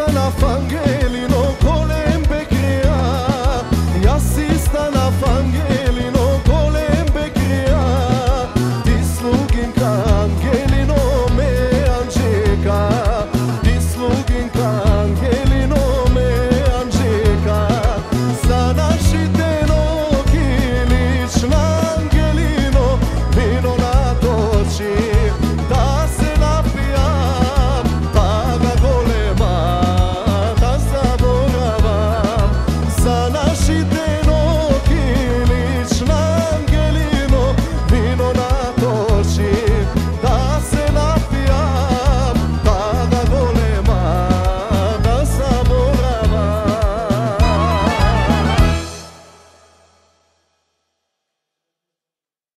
sana fange